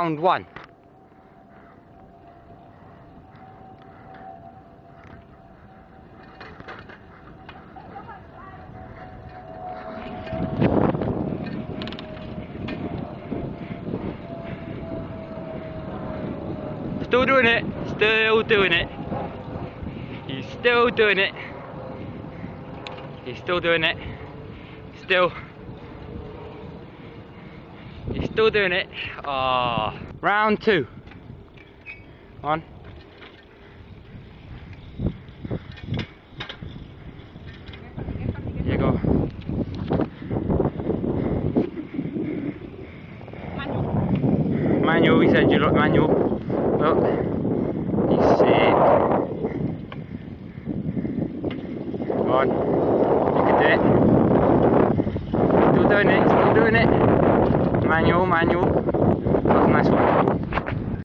Round one. Still doing it. Still doing it. He's still doing it. He's still doing it. Still. He's still doing it. Ah. Round two. On. Here you go. Manual, he said you look manual. Look. He's sick. Go on. You can do it. Still doing it, still doing it. Manual, manual.